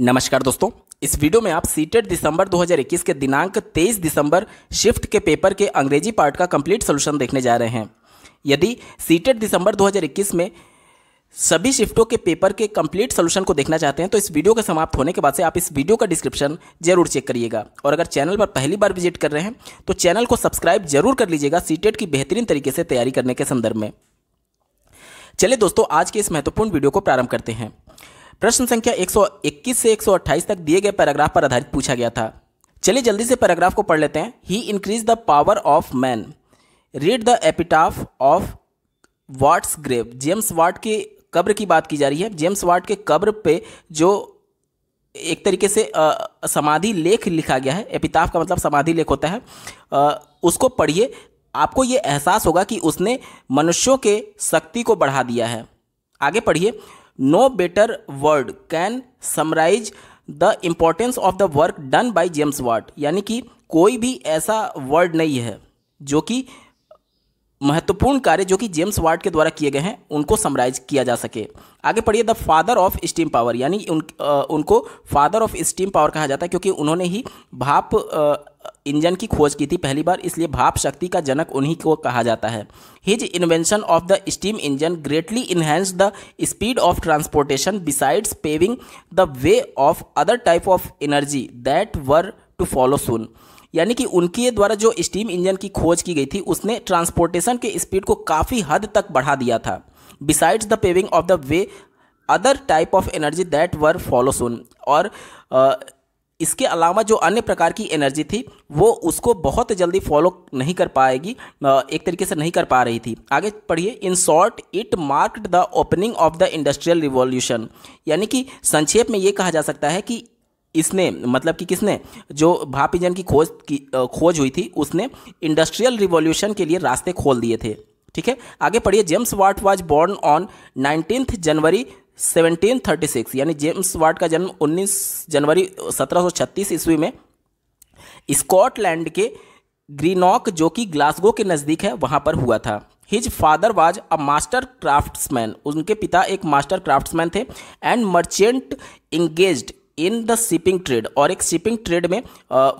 नमस्कार दोस्तों, इस वीडियो में आप सीटेड दिसंबर 2021 के दिनांक 23 दिसंबर शिफ्ट के पेपर के अंग्रेज़ी पार्ट का कंप्लीट सोल्यूशन देखने जा रहे हैं। यदि सीटेड दिसंबर 2021 में सभी शिफ्टों के पेपर के कंप्लीट सोल्यूशन को देखना चाहते हैं तो इस वीडियो के समाप्त होने के बाद से आप इस वीडियो का डिस्क्रिप्शन ज़रूर चेक करिएगा। और अगर चैनल पर पहली बार विज़िट कर रहे हैं तो चैनल को सब्सक्राइब ज़रूर कर लीजिएगा सीटेड की बेहतरीन तरीके से तैयारी करने के संदर्भ में। चलिए दोस्तों, आज के इस महत्वपूर्ण वीडियो को प्रारंभ करते हैं। प्रश्न संख्या 121 से 128 तक दिए गए पैराग्राफ पर आधारित पूछा गया था। चलिए जल्दी से पैराग्राफ को पढ़ लेते हैं। He increase the power of man read the epitaph of Watt's grave James Watt के कब्र की बात की जा रही है। जेम्स वाट के कब्र पे जो एक तरीके से समाधि लेख लिखा गया है। एपिताफ का मतलब समाधि लेख होता है। आ, उसको पढ़िए। आपको ये एहसास होगा कि उसने मनुष्यों के शक्ति को बढ़ा दिया है। आगे पढ़िए। No better word can summarise the importance of the work done by James Watt यानी कि कोई भी ऐसा वर्ड नहीं है जो कि महत्वपूर्ण कार्य जो कि जेम्स वार्ड के द्वारा किए गए हैं, उनको समराइज किया जा सके। आगे पढ़िए the father of steam power यानी उन उनको फादर ऑफ़ स्टीम पावर कहा जाता है, क्योंकि उन्होंने ही भाप इंजन की खोज की थी, पहली बार इसलिए भाप शक्ति का जनक उन्हीं को कहा जाता है। His invention of the steam engine greatly enhance the speed of transportation besides paving the way of other type of energy that were to follow soon यानी कि उनके द्वारा जो स्टीम इंजन की खोज की गई थी, उसने ट्रांसपोर्टेशन के स्पीड को काफ़ी हद तक बढ़ा दिया था। Besides the paving of the way other type of energy that were follow soon और इसके अलावा जो अन्य प्रकार की एनर्जी थी, वो उसको बहुत जल्दी फॉलो नहीं कर पाएगी एक तरीके से नहीं कर पा रही थी। आगे पढ़िए, in short, it marked the opening of the industrial revolution. यानी कि संक्षेप में ये कहा जा सकता है कि इसने मतलब कि किसने, जो भाप इंजन की खोज की खोज हुई थी, उसने इंडस्ट्रियल रिवॉल्यूशन के लिए रास्ते खोल दिए थे। ठीक है? आगे पढ़िए, James Watt was born on nineteen January 1736, यानी जेम्स वाट का जन्म 19 जनवरी 1736 ईस्वी में, स्कॉटलैंड के ग्रीनॉक, जो कि ग्लासगो के नज़दीक है, वहाँ पर हुआ था। His father was a master craftsman, उनके पिता एक मास्टर क्राफ्ट्समैन थे, and merchant engaged in the shipping trade, और एक शिपिंग ट्रेड में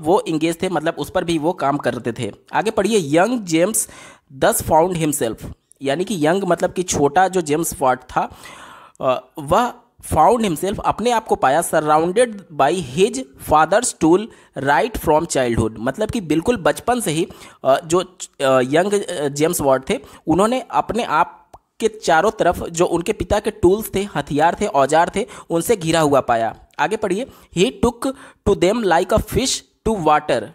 वो इंगेज थे मतलब उस पर भी वो काम करते थे। आगे पढ़िए, young James thus found himself, यानी कि यंग मतलब कि छोटा जो जेम्स वाट था वह फाउंड हिमसेल्फ अपने आप को पाया surrounded by his father's tool right from childhood मतलब कि बिल्कुल बचपन से ही जो यंग जेम्स वॉर्ड थे, उन्होंने अपने आप के चारों तरफ़ जो उनके पिता के टूल्स थे, हथियार थे, औज़ार थे, उनसे घिरा हुआ पाया। आगे पढ़िए he took to them like a fish to water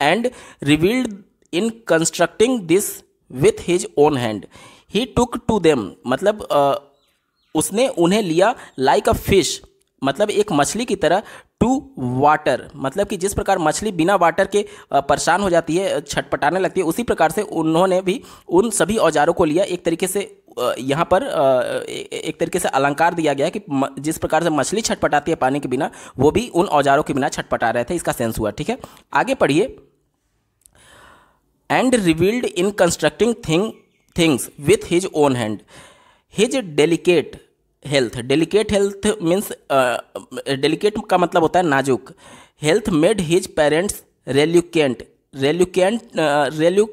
and revealed in constructing this with his own hand he took to them मतलब उसने उन्हें लिया लाइक अ फ़िश मतलब एक मछली की तरह टू वाटर मतलब कि जिस प्रकार मछली बिना वाटर के परेशान हो जाती है छटपटाने लगती है, उसी प्रकार से उन्होंने भी उन सभी औजारों को लिया। एक तरीके से यहाँ पर एक तरीके से अलंकार दिया गया कि जिस प्रकार से मछली छटपटाती है पानी के बिना, वो भी उन औजारों के बिना छटपटा रहे थे, इसका सेंस हुआ, ठीक है? आगे पढ़िए। And revealed in constructing thing things with his own hand his delicate health delicate health means delicate का मतलब होता है नाजुक। Health made his parents reluctant reluctant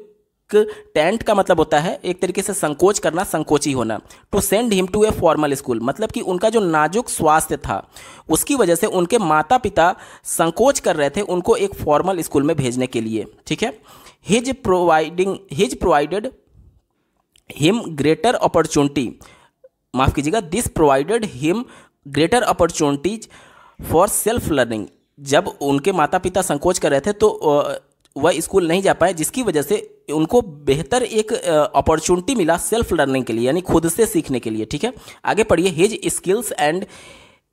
reluctant का मतलब होता है एक तरीके से संकोच करना, संकोची होना। To send him to a formal school मतलब कि उनका जो नाजुक स्वास्थ्य था, उसकी वजह से उनके माता पिता संकोच कर रहे थे उनको एक फॉर्मल स्कूल में भेजने के लिए, ठीक है? His providing his provided him greater opportunity माफ़ कीजिएगा this provided him greater opportunities for self learning जब उनके माता पिता संकोच कर रहे थे तो वह स्कूल नहीं जा पाए, जिसकी वजह से उनको बेहतर एक अपॉर्चुनिटी मिला सेल्फ लर्निंग के लिए, यानी खुद से सीखने के लिए, ठीक है? आगे पढ़िए हिज स्किल्स एंड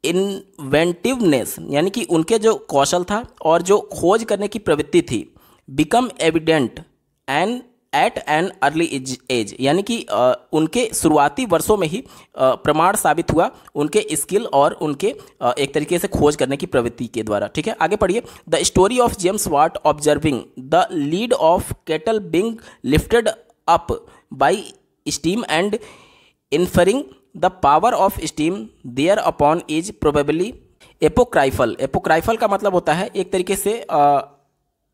इन्वेंटिवनेस यानी कि उनके जो कौशल था और जो खोज करने की प्रवृत्ति थी become evident and at an early age यानी कि उनके शुरुआती वर्षों में ही प्रमाण साबित हुआ उनके स्किल और उनके एक तरीके से खोज करने की प्रवृत्ति के द्वारा, ठीक है? आगे पढ़िए। The story of James Watt observing the lid of kettle being lifted up by steam and inferring the power of steam thereupon is probably apocryphal apocryphal का मतलब होता है एक तरीके से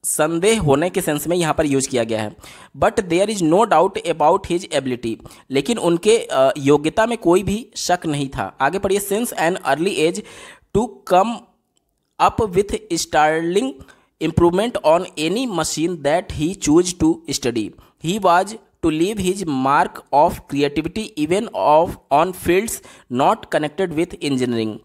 संदेह होने के सेंस में यहाँ पर यूज़ किया गया है। But there is no doubt about his ability लेकिन उनके योग्यता में कोई भी शक नहीं था। आगे पढ़िए since an early age to come up with startling improvement on any machine that he choose to study he was to leave his mark of creativity even of on fields not connected with engineering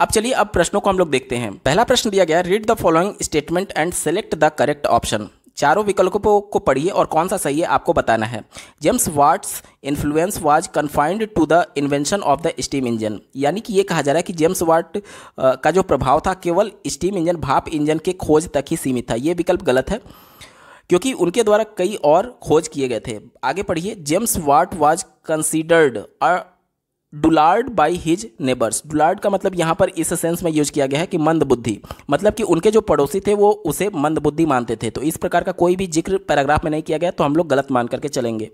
अब चलिए अब प्रश्नों को हम लोग देखते हैं। पहला प्रश्न दिया गया read the following statement and select the correct option चारों विकल्पों को पढ़िए और कौन सा सही है आपको बताना है। James Watt's influence was confined to the invention of the steam engine यानी कि ये कहा जा रहा है कि जेम्स वाट का जो प्रभाव था केवल स्टीम इंजन भाप इंजन के खोज तक ही सीमित था। ये विकल्प गलत है, क्योंकि उनके द्वारा कई और खोज किए गए थे। आगे पढ़िए James Watt was considered dullard by his neighbours. Dullard का मतलब यहाँ पर इस सेंस में यूज़ किया गया है कि मंद बुद्धि। मतलब कि उनके जो पड़ोसी थे, वो उसे मंद बुद्धि मानते थे। तो इस प्रकार का कोई भी ज़िक्र पैराग्राफ में नहीं किया गया तो हम लोग गलत मान करके चलेंगे।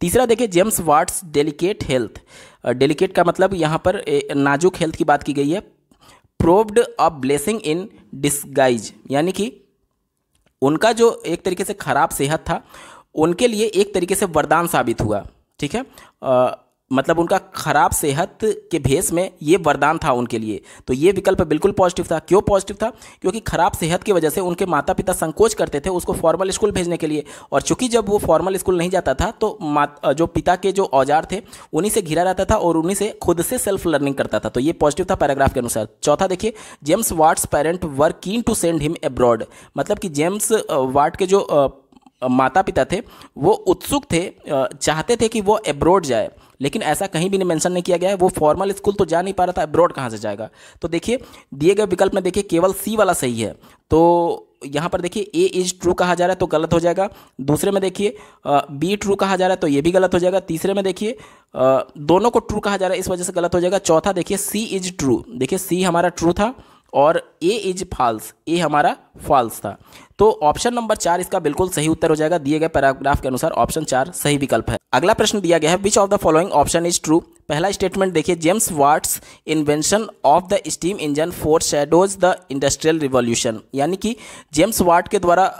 तीसरा देखिए, James Watt's delicate health. Delicate का मतलब यहाँ पर नाजुक हेल्थ की बात की गई है। Proved a blessing in disguise. यानी कि उनका जो एक तरीके से खराब सेहत था, उनके लिए एक तरीके से वरदान साबित हुआ। ठीक है? मतलब उनका खराब सेहत के भेस में ये वरदान था उनके लिए। तो ये विकल्प बिल्कुल पॉजिटिव था। क्यों पॉजिटिव था? क्योंकि खराब सेहत की वजह से उनके माता पिता संकोच करते थे उसको फॉर्मल स्कूल भेजने के लिए। और चूँकि जब वो फॉर्मल स्कूल नहीं जाता था तो जो पिता के जो औज़ार थे, उन्हीं से घिरा रहता था और उन्हीं से खुद से सेल्फ लर्निंग करता था। तो ये पॉजिटिव था पैराग्राफ के अनुसार। चौथा देखिए James watts parent were keen to send him abroad मतलब कि जेम्स वाट के जो माता पिता थे, वो उत्सुक थे चाहते थे कि वो एब्रोड जाए। लेकिन ऐसा कहीं भी नहीं मेंशन नहीं किया गया है। वो फॉर्मल स्कूल तो जा नहीं पा रहा था अब्रॉड कहाँ से जाएगा? तो देखिए, दिए गए विकल्प में देखिए, केवल सी वाला सही है। तो यहाँ पर देखिए ए इज़ ट्रू कहा जा रहा है तो गलत हो जाएगा। दूसरे में देखिए बी ट्रू कहा जा रहा है तो ये भी गलत हो जाएगा। तीसरे में देखिए दोनों को ट्रू कहा जा रहा है, इस वजह से गलत हो जाएगा। चौथा देखिए सी इज़ ट्रू देखिए सी हमारा ट्रू था। और ए इज़ फॉल्स ए हमारा फॉल्स था। तो ऑप्शन नंबर चार इसका बिल्कुल सही उत्तर हो जाएगा। दिए गए पैराग्राफ के अनुसार ऑप्शन चार सही विकल्प है। अगला प्रश्न दिया गया है which of the following option is true पहला स्टेटमेंट देखिए James Watt's invention of the steam engine foreshadows the industrial revolution यानी कि जेम्स वाट के द्वारा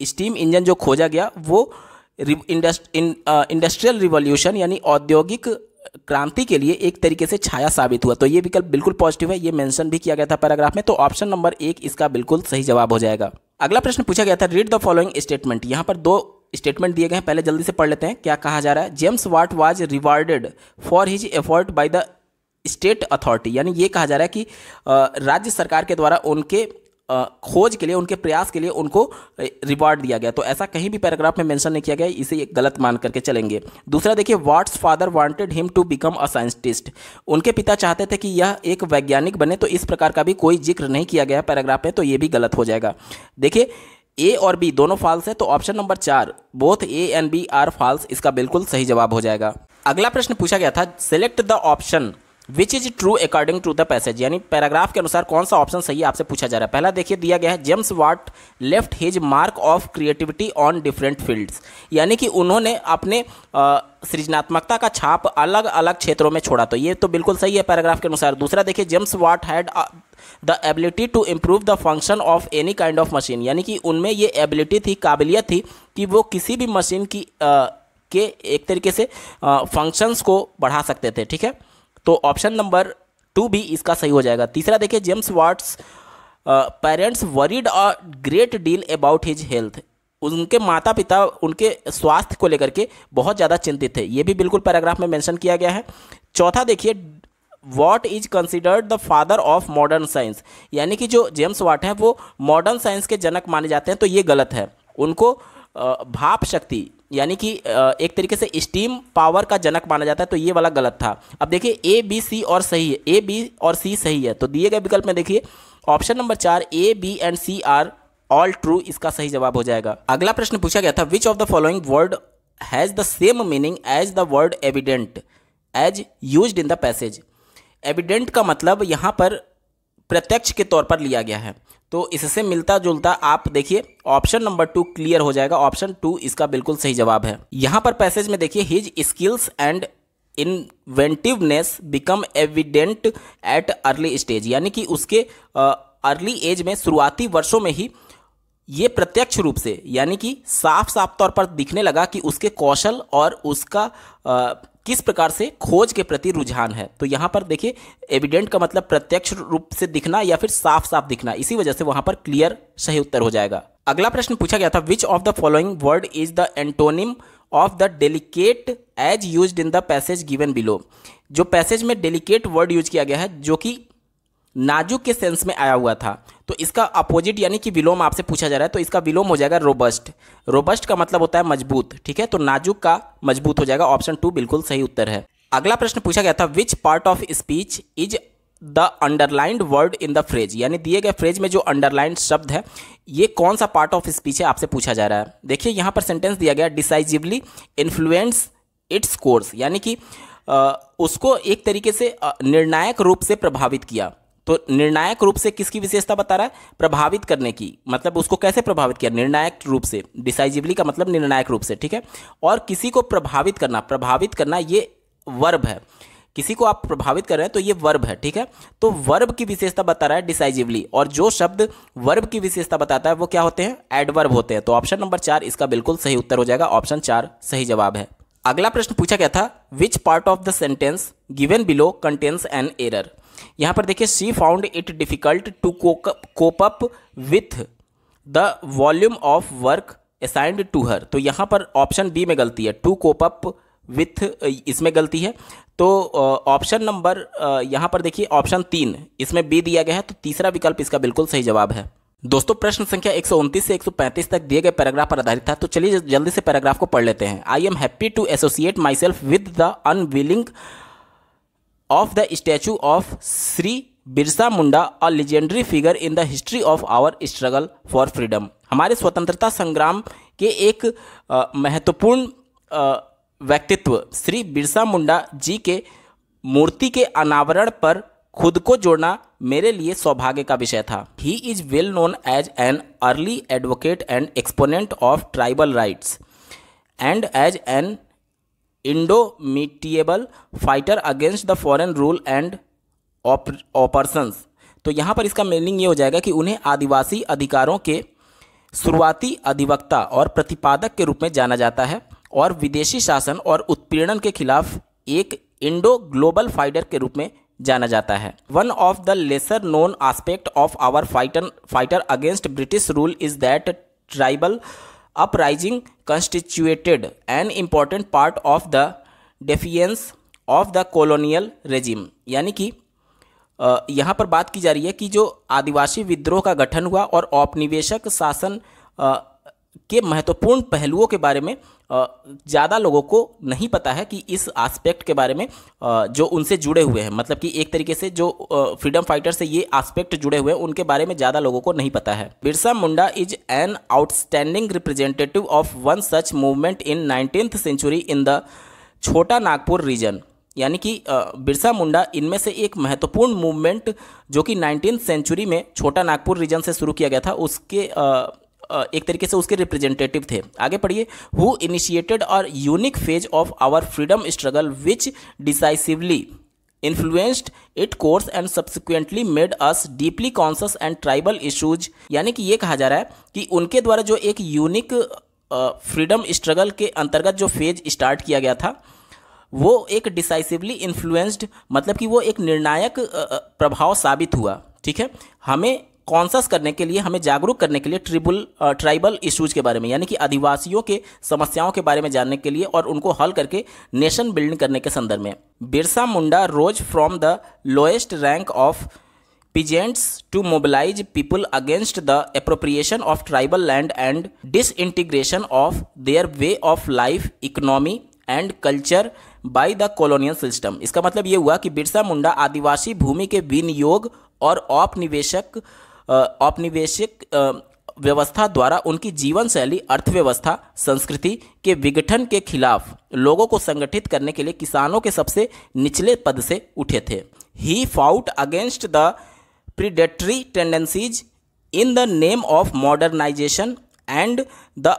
स्टीम इंजन जो खोजा गया, वो इंडस्ट्रियल रिवॉल्यूशन यानी औद्योगिक क्रांति के लिए एक तरीके से छाया साबित हुआ। तो ये विकल्प बिल्कुल पॉजिटिव है, ये मेंशन भी किया गया था पैराग्राफ में। तो ऑप्शन नंबर एक, इसका बिल्कुल सही जवाब हो जाएगा। अगला प्रश्न पूछा गया था रीड द फॉलोइंग स्टेटमेंट यहाँ पर दो स्टेटमेंट दिए गए हैं, पहले जल्दी से पढ़ लेते हैं, क्या कहा जा रहा है। James Watt was rewarded for his effort by the state authority यानी ये कहा जा रहा है कि राज्य सरकार के द्वारा उनके खोज के लिए, उनके प्रयास के लिए उनको रिवार्ड दिया गया। तो ऐसा कहीं भी पैराग्राफ में मेंशन नहीं किया गया, इसे गलत मान करके चलेंगे। दूसरा देखिए Watt's father wanted him to become a scientist उनके पिता चाहते थे कि यह एक वैज्ञानिक बने तो इस प्रकार का भी कोई ज़िक्र नहीं किया गया पैराग्राफ में तो ये भी गलत हो जाएगा। देखिए ए और बी दोनों फॉल्स है तो ऑप्शन नंबर चार both A and B are false इसका बिल्कुल सही जवाब हो जाएगा। अगला प्रश्न पूछा गया था select the option which is true according to the passage यानी पैराग्राफ के अनुसार कौन सा ऑप्शन सही आपसे पूछा जा रहा है? पहला देखिए दिया गया है James Watt left his mark of creativity on different fields यानी कि उन्होंने अपने सृजनात्मकता का छाप अलग अलग क्षेत्रों में छोड़ा। तो ये तो बिल्कुल सही है पैराग्राफ के अनुसार। दूसरा देखिए James Watt had the ability to improve the function of any kind of machine यानी कि उनमें ये एबिलिटी थी काबिलियत थी कि वो किसी भी मशीन की आ, के एक तरीके से फ़ंक्शंस को बढ़ा सकते थे। ठीक है? तो ऑप्शन नंबर टू भी इसका सही हो जाएगा। तीसरा देखिए James Watt's parents worried a great deal about his health उनके माता पिता उनके स्वास्थ्य को लेकर के बहुत ज़्यादा चिंतित थे। ये भी बिल्कुल पैराग्राफ में मेंशन किया गया है। चौथा देखिए Watt is considered the father of modern science यानी कि जो जेम्स वाट है, वो मॉडर्न साइंस के जनक माने जाते हैं तो ये गलत है। उनको भाप शक्ति यानी कि एक तरीके से स्टीम पावर का जनक माना जाता है तो ये वाला गलत था। अब देखिए ए बी सी और सही है। ए बी और सी सही है। तो दिए गए विकल्प में देखिए ऑप्शन नंबर चार A B and C are all true इसका सही जवाब हो जाएगा। अगला प्रश्न पूछा गया था which of the following word has the same meaning as the word evident as used in the passage evident का मतलब यहाँ पर प्रत्यक्ष के तौर पर लिया गया है। तो इससे मिलता जुलता आप देखिए ऑप्शन नंबर टू क्लियर हो जाएगा। ऑप्शन टू इसका बिल्कुल सही जवाब है। यहाँ पर पैसेज में देखिए his skills and inventiveness become evident at early stage यानी कि उसके अर्ली एज में शुरुआती वर्षों में ही ये प्रत्यक्ष रूप से, यानी कि साफ़ साफ़ तौर पर दिखने लगा कि उसके कौशल और उसका किस प्रकार से खोज के प्रति रुझान है? तो यहाँ पर देखिए एविडेंट का मतलब प्रत्यक्ष रूप से दिखना या फिर साफ़ साफ़ दिखना, इसी वजह से वहाँ पर क्लियर सही उत्तर हो जाएगा। अगला प्रश्न पूछा गया था which of the following word is the antonym of the delicate as use in the passage given below जो पैसेज में डेलीकेट वर्ड यूज़ किया गया है, जो कि नाजुक के सेंस में आया हुआ था। तो इसका अपोजिट यानी कि विलोम आपसे पूछा जा रहा है तो इसका विलोम हो जाएगा रोबस्ट रोबस्ट का मतलब होता है मज़बूत, ठीक है? तो नाजुक का मज़बूत हो जाएगा। ऑप्शन टू बिल्कुल सही उत्तर है। अगला प्रश्न पूछा गया था which part of speech is the underlined word in the phrase यानी दिए गए फ्रेज में जो अंडरलाइंड शब्द है, ये कौन सा पार्ट ऑफ़ स्पीच है आपसे पूछा जा रहा है? देखिए, यहाँ पर सेंटेंस दिया गया डिसाइजिवली इन्फ्लुएंस इट्स कोर्स यानी कि उसको एक तरीके से निर्णायक रूप से प्रभावित किया। तो निर्णायक रूप से किसकी विशेषता बता रहा है? प्रभावित करने की। मतलब उसको कैसे प्रभावित किया? निर्णायक रूप से। डिसाइजिवली का मतलब निर्णायक रूप से, ठीक है? और किसी को प्रभावित करना प्रभावित करना ये वर्ब है। किसी को आप प्रभावित कर रहे हैं तो ये वर्ब है, ठीक है? तो वर्ब की विशेषता बता रहा है डिसाइजिवली और जो शब्द वर्ब की विशेषता बताता है वो क्या होते हैं? एडवर्ब होते हैं। तो ऑप्शन नंबर चार, इसका बिल्कुल सही उत्तर हो जाएगा। ऑप्शन चार, सही जवाब है। अगला प्रश्न पूछा गया था which part of the sentence given below contains an error यहाँ पर देखिए she found it difficult to cope up with the volume of work assigned to her तो यहाँ पर ऑप्शन बी में गलती है। टू कोप अप विथ इसमें गलती है। तो ऑप्शन नंबर यहाँ पर देखिए ऑप्शन तीन, इसमें बी दिया गया है। तो तीसरा विकल्प इसका बिल्कुल सही जवाब है। दोस्तों, प्रश्न संख्या एक से 135 तक दिए गए पैराग्राफ पर आधारित था। तो चलिए, जल्दी से पैराग्राफ को पढ़ लेते हैं। I am happy to associate myself with the unveiling of the statue of Shri Birsa Munda a legendary figure in the history of our struggle for freedom हमारे स्वतंत्रता संग्राम के एक महत्वपूर्ण व्यक्तित्व श्री बिरसा मुंडा जी के मूर्ति के अनावरण पर खुद को जोड़ना मेरे लिए सौभाग्य का विषय था। He is well known as an early advocate and exponent of tribal rights and as an indomitable fighter against the foreign rule and operations तो यहाँ पर इसका मीनिंग ये हो जाएगा कि उन्हें आदिवासी अधिकारों के शुरुआती अधिवक्ता और प्रतिपादक के रूप में जाना जाता है और विदेशी शासन और उत्पीड़न के खिलाफ एक इंडो ग्लोबल फाइटर के रूप में जाना जाता है। One of the lesser known aspect of our fighter fighter against British rule is that tribal uprising constituted an important part of the defiance of the colonial regime यानी कि यहाँ पर बात की जा रही है कि जो आदिवासी विद्रोह का गठन हुआ और औपनिवेशक शासन के महत्वपूर्ण पहलुओं के बारे में ज़्यादा लोगों को नहीं पता है कि इस एस्पेक्ट के बारे में जो उनसे जुड़े हुए हैं। मतलब कि एक तरीके से जो फ्रीडम फाइटर से ये एस्पेक्ट जुड़े हुए हैं, उनके बारे में ज़्यादा लोगों को नहीं पता है। Birsa Munda is an outstanding representative of one such movement in nineteen century in the Chota Nagpur region यानी कि बिरसा मुंडा इनमें से एक महत्वपूर्ण मूवमेंट जो कि नाइनटीन सेंचुरी में छोटा नागपुर रीजन से शुरू किया गया था, उसके एक तरीके से उसके रिप्रेजेंटेटिव थे। आगे पढ़िए। Who initiated or unique phase of our freedom struggle which decisively influenced it course and subsequently made us deeply conscious and tribal issues यानी कि ये कहा जा रहा है कि उनके द्वारा जो एक यूनिक फ्रीडम स्ट्रगल के अंतर्गत जो फ़ेज़ स्टार्ट किया गया था, वो एक डिसाइसिवली इन्फ्लुएंस्ड मतलब कि वो एक निर्णायक प्रभाव साबित हुआ। ठीक है? हमें कॉन्सस करने के लिए, हमें जागरूक करने के लिए ट्रिबल ट्राइबल इश्यूज़ के बारे में, यानी कि आदिवासियों के समस्याओं के बारे में जानने के लिए और उनको हल करके नेशन बिल्डिंग करने के संदर्भ में। Birsa Munda rose from the lowest rank of peasants to mobilize people against the appropriation of tribal land and disintegration of their way of life economy and culture by the colonial system इसका मतलब ये हुआ कि बिरसा मुंडा आदिवासी भूमि के विनियोग और औपनिवेशक औपनिवेशिक व्यवस्था द्वारा उनकी जीवन शैली अर्थव्यवस्था, संस्कृति के विघटन के खिलाफ लोगों को संगठित करने के लिए किसानों के सबसे निचले पद से उठे थे। He fought against the predatory tendencies in the name of modernization and the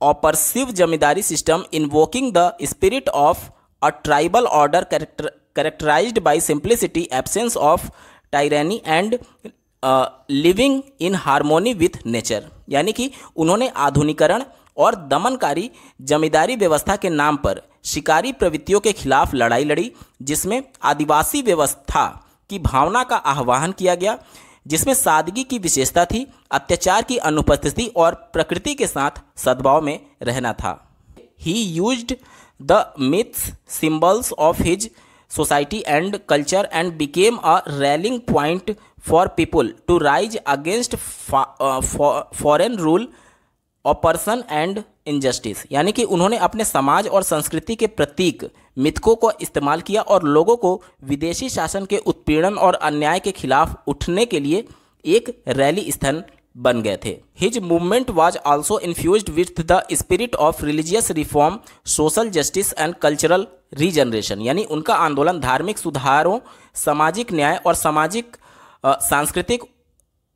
oppressive zamindari system invoking the spirit of a tribal order characterized by simplicity absence of tyranny and living in harmony with nature यानी कि उन्होंने आधुनिकरण और दमनकारी जमींदारी व्यवस्था के नाम पर शिकारी प्रवृत्तियों के खिलाफ लड़ाई लड़ी, जिसमें आदिवासी व्यवस्था की भावना का आह्वान किया गया, जिसमें सादगी की विशेषता थी, अत्याचार की अनुपस्थिति और प्रकृति के साथ सद्भाव में रहना था। He use the myths symbols of his society and culture and became a rallying point for people to rise against uh, foreign rule oppression and injustice यानी कि उन्होंने अपने समाज और संस्कृति के प्रतीक मिथकों को इस्तेमाल किया और लोगों को विदेशी शासन के उत्पीड़न और अन्याय के खिलाफ उठने के लिए एक रैली स्थल बन गए थे। His movement was also infuse with the spirit of religious reform social justice and cultural regeneration यानी उनका आंदोलन धार्मिक सुधारों सामाजिक न्याय और सामाजिक सांस्कृतिक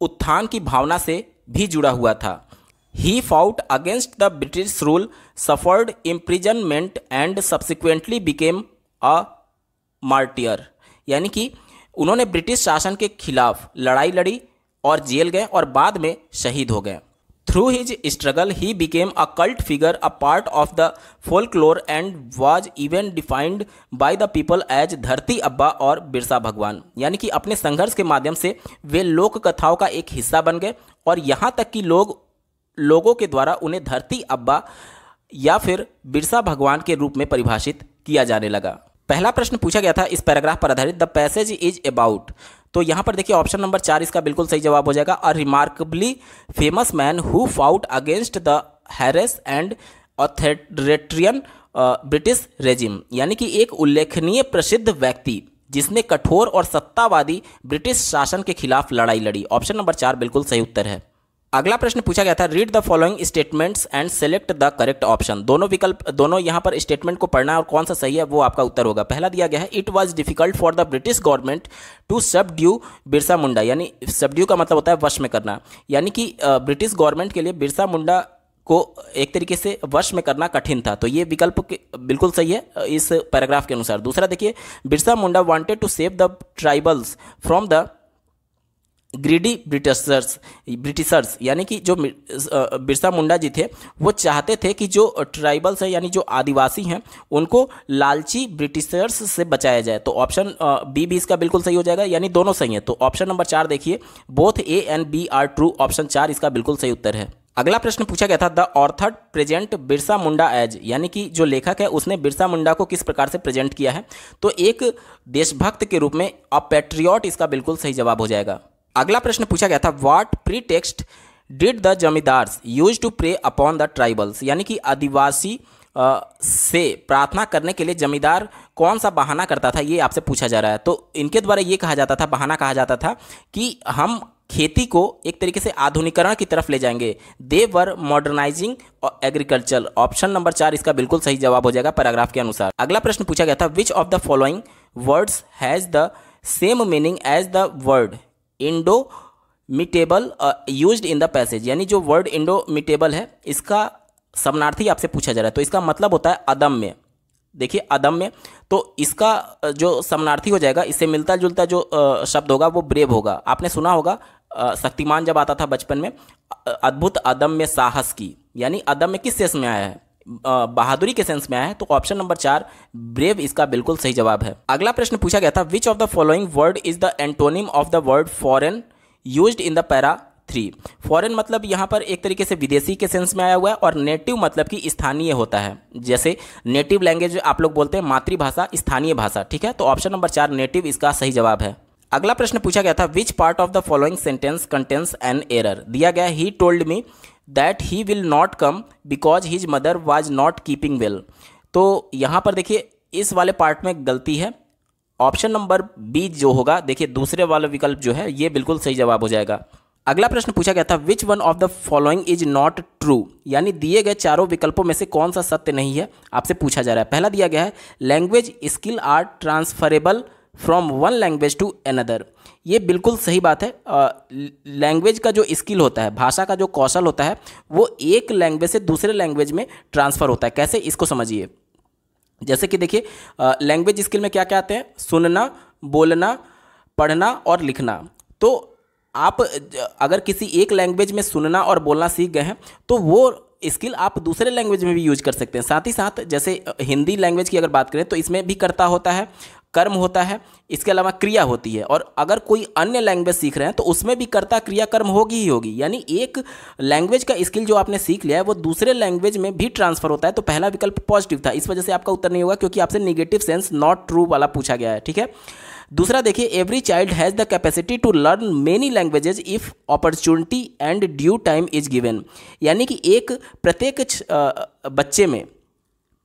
उत्थान की भावना से भी जुड़ा हुआ था। He fought against the British rule suffered imprisonment and subsequently became a martyr यानी कि उन्होंने ब्रिटिश शासन के खिलाफ लड़ाई लड़ी और जेल गए और बाद में शहीद हो गए। Through his struggle he became a cult figure a part of the folklore and was even defined by the people as Dharti Abba और बिरसा भगवान यानी कि अपने संघर्ष के माध्यम से वे लोक कथाओं का एक हिस्सा बन गए, और यहाँ तक कि लोग, लोगों के द्वारा उन्हें धरती अब्बा या फिर बिरसा भगवान के रूप में परिभाषित किया जाने लगा। पहला प्रश्न पूछा गया था इस पैराग्राफ पर आधारित, द पैसेज इज़ अबाउट। तो यहाँ पर देखिए ऑप्शन नंबर चार इसका बिल्कुल सही जवाब हो जाएगा। A remarkably famous man who fought against the harsh and authoritarian British regime यानी कि एक उल्लेखनीय प्रसिद्ध व्यक्ति, जिसने कठोर और सत्तावादी ब्रिटिश शासन के खिलाफ लड़ाई लड़ी। ऑप्शन नंबर चार बिल्कुल सही उत्तर है। अगला प्रश्न पूछा गया था read the following statements and select the correct option दोनों विकल्प, दोनों यहाँ पर स्टेटमेंट को पढ़ना और कौन सा सही है वो आपका उत्तर होगा। पहला दिया गया है it was difficult for the British government to subdue Birsa Munda यानी सब ड्यू का मतलब होता है वश में करना। यानी कि ब्रिटिश गवर्नमेंट के लिए बिरसा मुंडा को एक तरीके से वश में करना कठिन था। तो ये विकल्प बिल्कुल सही है इस पैराग्राफ के अनुसार। दूसरा देखिए Birsa Munda wanted to save the tribals from the greedy Britishers Britishers यानी कि जो बिरसा मुंडा जी थे, वो चाहते थे कि जो ट्राइबल्स हैं, यानी जो आदिवासी हैं, उनको लालची ब्रिटिशर्स से बचाया जाए। तो ऑप्शन बी भी इसका बिल्कुल सही हो जाएगा, यानी दोनों सही है। तो ऑप्शन नंबर चार देखिए both A and B are true option चार इसका बिल्कुल सही उत्तर है। अगला प्रश्न पूछा गया था the author present Birsa Munda as यानी कि जो लेखक है, उसने बिरसा मुंडा को किस प्रकार से प्रेजेंट किया है? तो एक देशभक्त के रूप में अ पैट्रियट इसका बिल्कुल सही जवाब हो जाएगा। अगला प्रश्न पूछा गया था what pretext did the zamindars use to prey upon the tribals यानी कि आदिवासी से प्रार्थना करने के लिए जमींदार कौन सा बहाना करता था, ये आपसे पूछा जा रहा है। तो इनके द्वारा ये कहा जाता था, बहाना कहा जाता था कि हम खेती को एक तरीके से आधुनिकरण की तरफ़ ले जाएँगे। They were modernizing agriculture option number चार, इसका बिल्कुल सही जवाब हो जाएगा पैराग्राफ के अनुसार। अगला प्रश्न पूछा गया था which of the following words has the same meaning as the word indomitable used in the passage यानी जो वर्ड इंडो मिटेबल है, इसका समनार्थी आपसे पूछा जा रहा है। तो इसका मतलब होता है अदम्य। देखिए, अदम्य तो इसका जो समनार्थी हो जाएगा, इससे मिलता जुलता जो शब्द होगा, वो ब्रेव होगा। आपने सुना होगा शक्तिमान जब आता था बचपन में अद्भुत अदम्य साहस की, यानी अदम्य किस सेंस में आया है? बहादुरी के सेंस में आया है तो ऑप्शन नंबर चार ब्रेव इसका बिल्कुल सही जवाब है। अगला प्रश्न पूछा गया था which of the following word is the antonym of the word foreign used in the para three foreign मतलब यहाँ पर एक तरीके से विदेशी के सेंस में आया हुआ है, और नेटिव मतलब कि स्थानीय होता है। जैसे नेटिव लैंग्वेज आप लोग बोलते हैं, मातृभाषा, स्थानीय भाषा, ठीक है? तो ऑप्शन नंबर चार नेटिव इसका सही जवाब है। अगला प्रश्न पूछा गया था which part of the following sentence contains an error दिया गया he told me that he will not come because his mother was not keeping well तो यहाँ पर देखिए, इस वाले पार्ट में गलती है। ऑप्शन नंबर बी जो होगा, देखिए, दूसरे वाला विकल्प जो है, ये बिल्कुल सही जवाब हो जाएगा। अगला प्रश्न पूछा गया था which one of the following is not true यानी दिए गए चारों विकल्पों में से कौन सा सत्य नहीं है? आपसे पूछा जा रहा है। पहला दिया गया है language skill are transferable from one language to another ये बिल्कुल सही बात है। लैंग्वेज का जो स्किल होता है, भाषा का जो कौशल होता है, वो एक लैंग्वेज से दूसरे लैंग्वेज में ट्रांसफ़र होता है। कैसे? इसको समझिए। जैसे कि देखिए लैंग्वेज स्किल में क्या क्या आते हैं? सुनना, बोलना, पढ़ना और लिखना। तो आप अगर किसी एक लैंग्वेज में सुनना और बोलना सीख गए हैं तो वो स्किल आप दूसरे लैंग्वेज में भी यूज़ कर सकते हैं। साथ ही साथ, जैसे हिंदी लैंग्वेज की अगर बात करें तो इसमें भी करता होता है। कर्म होता है, इसके अलावा क्रिया होती है। और अगर कोई अन्य लैंग्वेज सीख रहे हैं तो उसमें भी कर्ता क्रिया कर्म होगी ही होगी। यानी एक लैंग्वेज का स्किल जो आपने सीख लिया है, वो दूसरे लैंग्वेज में भी ट्रांसफ़र होता है। तो पहला विकल्प पॉजिटिव था। इस वजह से आपका उत्तर नहीं होगा, क्योंकि आपसे निगेटिव सेंस नॉट ट्रू वाला पूछा गया है, ठीक है? दूसरा देखिए every child has the capacity to learn many languages if opportunity and due time is given यानी कि एक प्रत्येक बच्चे में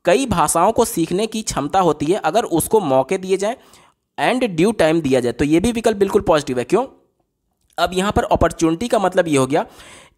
कई भाषाओं को सीखने की क्षमता होती है अगर उसको मौके दिए जाए एंड ड्यू टाइम दिया जाए तो ये भी विकल्प बिल्कुल पॉजिटिव है। क्यों? अब यहाँ पर अपॉर्चुनिटी का मतलब ये हो गया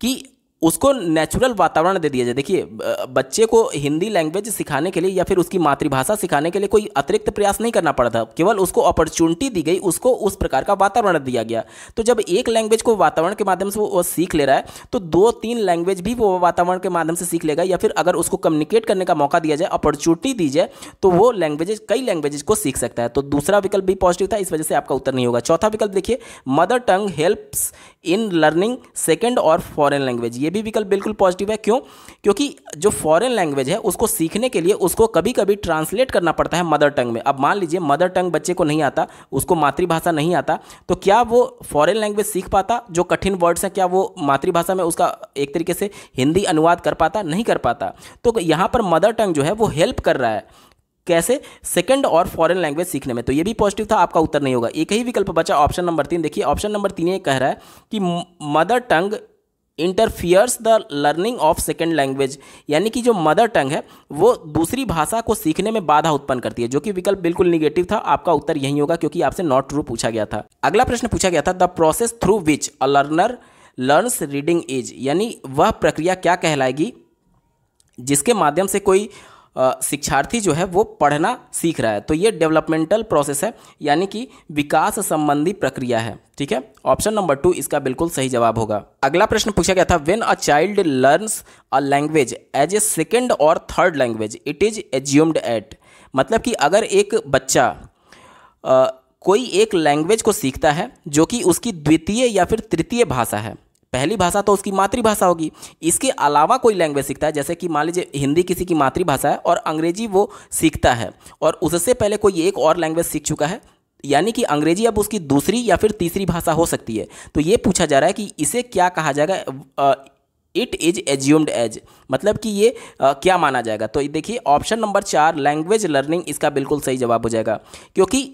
कि उसको नेचुरल वातावरण दे दिया जाए। देखिए बच्चे को हिंदी लैंग्वेज सिखाने के लिए या फिर उसकी मातृभाषा सिखाने के लिए कोई अतिरिक्त प्रयास नहीं करना पड़ा था। केवल उसको अपॉर्चुनिटी दी गई, उसको उस प्रकार का वातावरण दिया गया। तो जब एक लैंग्वेज को वातावरण के माध्यम से वो सीख ले रहा है तो दो तीन लैंग्वेज भी वो वातावरण के माध्यम से सीख लेगा या फिर अगर उसको कम्युनिकेट करने का मौका दिया जाए अपॉर्चुनिटी दी जाए तो वो लैंग्वेजेज कई लैंग्वेजेज को सीख सकता है। तो दूसरा विकल्प भी पॉजिटिव था, इस वजह से आपका उत्तर नहीं होगा। चौथा विकल्प देखिए mother tongue helps in learning second or foreign language ये भी विकल्प बिल्कुल पॉजिटिव है। क्यों? क्योंकि जो फॉरेन लैंग्वेज है, उसको सीखने के लिए उसको कभी कभी ट्रांसलेट करना पड़ता है मदर टंग में। अब मान लीजिए मदर टंग बच्चे को नहीं आता, उसको मातृभाषा नहीं आता तो क्या वो फॉरेन लैंग्वेज सीख पाता? जो कठिन वर्ड्स हैं, क्या वो मातृभाषा में उसका एक तरीके से हिंदी अनुवाद कर पाता? नहीं कर पाता। तो यहाँ पर मदर टंग जो है, वो हेल्प कर रहा है। कैसे? सेकंड और फॉरेन लैंग्वेज सीखने में। तो ये भी पॉजिटिव था, आपका उत्तर नहीं होगा। एक ही विकल्प बचा ऑप्शन नंबर तीन। देखिए ऑप्शन नंबर तीन ये कह रहा है कि mother tongue interferes the learning of second language यानी कि जो मदर टंग है, वो दूसरी भाषा को सीखने में बाधा उत्पन्न करती है, जो कि विकल्प बिल्कुल निगेटिव था। आपका उत्तर यही होगा, क्योंकि आपसे नॉट ट्रू पूछा गया था। अगला प्रश्न पूछा गया था the process through which a learner learns reading is यानी वह प्रक्रिया क्या कहलाएगी, जिसके माध्यम से कोई शिक्षार्थी जो है वो पढ़ना सीख रहा है। तो ये डेवलपमेंटल प्रोसेस है यानी कि विकास संबंधी प्रक्रिया है ठीक है? ऑप्शन नंबर टू इसका बिल्कुल सही जवाब होगा। अगला प्रश्न पूछा गया था when a child learns a language as a second or third language it is assumed at मतलब कि अगर एक बच्चा आ, कोई एक लैंग्वेज को सीखता है जो कि उसकी द्वितीय या फिर तृतीय भाषा है पहली भाषा तो उसकी मातृभाषा होगी। इसके अलावा कोई लैंग्वेज सीखता है जैसे कि मान लीजिए हिंदी किसी की मातृभाषा है और अंग्रेज़ी वो सीखता है। और उससे पहले कोई एक और लैंग्वेज सीख चुका है यानी कि अंग्रेज़ी अब उसकी दूसरी या फिर तीसरी भाषा हो सकती है। तो ये पूछा जा रहा है कि इसे क्या कहा जाएगा इट इज़ एज्यूम्ड एज मतलब कि ये आ, क्या माना जाएगा? तो देखिए ऑप्शन नंबर चार लैंग्वेज लर्निंग इसका बिल्कुल सही जवाब हो जाएगा। क्योंकि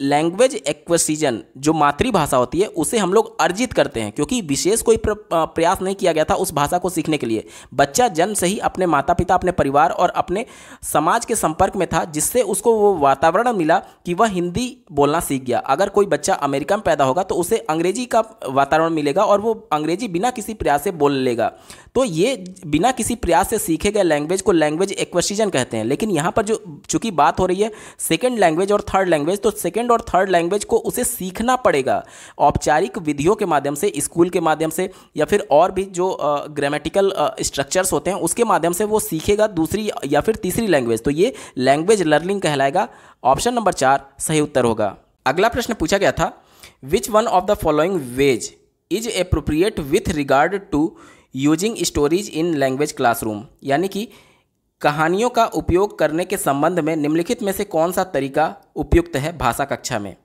लैंग्वेज एक्वसिजन जो मातृभाषा होती है, उसे हम लोग अर्जित करते हैं, क्योंकि विशेष कोई प्रयास नहीं किया गया था उस भाषा को सीखने के लिए। बच्चा जन्म से ही अपने माता पिता अपने परिवार और अपने समाज के संपर्क में था, जिससे उसको वो वातावरण मिला कि वह हिंदी बोलना सीख गया। अगर कोई बच्चा अमेरिका में पैदा होगा तो उसे अंग्रेज़ी का वातावरण मिलेगा और वो अंग्रेज़ी बिना किसी प्रयास से बोल लेगा। तो ये बिना किसी प्रयास से सीखे गए लैंग्वेज को लैंग्वेज एक्वसिजन कहते हैं। लेकिन यहाँ पर जो, चूँकि बात हो रही है सेकेंड लैंग्वेज और थर्ड लैंग्वेज तो सेकेंड सेकेंड और थर्ड लैंग्वेज को उसे सीखना पड़ेगा। औपचारिक विधियों के माध्यम से, स्कूल के माध्यम से, या फिर और भी जो ग्रामेटिकल स्ट्रक्चर्स होते हैं, उसके माध्यम से वो सीखेगा दूसरी या फिर तीसरी लैंग्वेज। तो ये लैंग्वेज लर्निंग कहलाएगा। ऑप्शन नंबर चार, सही उत्तर होगा। अगला प्रश्न पूछा गया था which one of the following ways is appropriate with regard to using stories in language classroom यानी कि कहानियों का उपयोग करने के संबंध में निम्नलिखित में से कौन सा तरीका उपयुक्त है भाषा कक्षा में?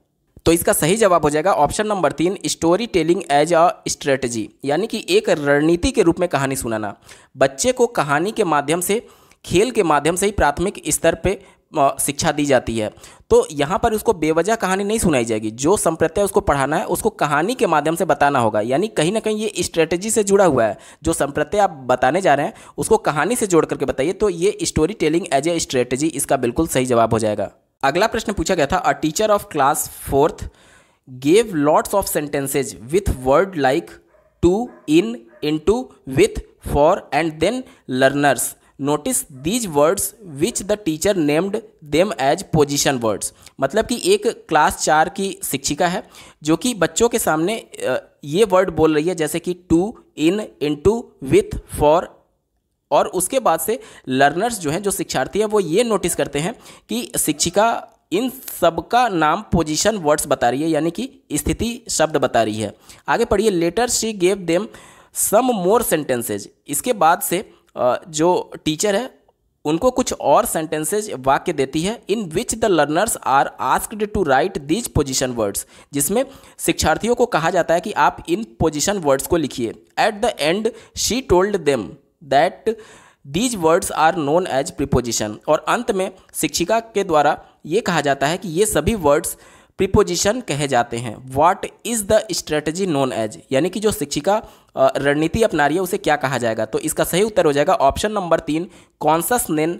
तो इसका सही जवाब हो जाएगा ऑप्शन नंबर तीन story telling as a strategy यानी कि एक रणनीति के रूप में कहानी सुनाना। बच्चे को कहानी के माध्यम से, खेल के माध्यम से ही प्राथमिक स्तर पे शिक्षा दी जाती है। तो यहाँ पर उसको बेवजह कहानी नहीं सुनाई जाएगी। जो संप्रत्यय उसको पढ़ाना है, उसको कहानी के माध्यम से बताना होगा। यानी कहीं ना कहीं ये स्ट्रेटजी से जुड़ा हुआ है। जो संप्रत्यय आप बताने जा रहे हैं, उसको कहानी से जोड़ करके बताइए तो ये story telling as a strategy इसका बिल्कुल सही जवाब हो जाएगा। अगला प्रश्न पूछा गया था। A teacher of class fourth gave lots of sentences with word like to in in to with for and then learners notice these words which the teacher named them as position words मतलब कि एक class चार की शिक्षिका है, जो कि बच्चों के सामने ये वर्ड बोल रही है, जैसे कि to in in to with for और उसके बाद से लर्नर्स जो हैं, जो शिक्षार्थी हैं, वो ये नोटिस करते हैं कि शिक्षिका इन सब का नाम पोजीशन वर्ड्स बता रही है, यानी कि स्थिति शब्द बता रही है। आगे पढ़िए later she gave them some more sentences इसके बाद से जो टीचर है, उनको कुछ और सेंटेंसेज वाक्य देती है in which the learners are asked to write these position words जिसमें शिक्षार्थियों को कहा जाता है कि आप इन पोजिशन वर्ड्स को लिखिए। At the end she told them that these words are known as preposition और अंत में शिक्षिका के द्वारा ये कहा जाता है कि ये सभी वर्ड्स प्रिपोजिशन कहे जाते हैं। What is the strategy known as यानी कि जो शिक्षिका रणनीति अपना रही है, उसे क्या कहा जाएगा? तो इसका सही उत्तर हो जाएगा ऑप्शन नंबर तीन कॉन्सनेस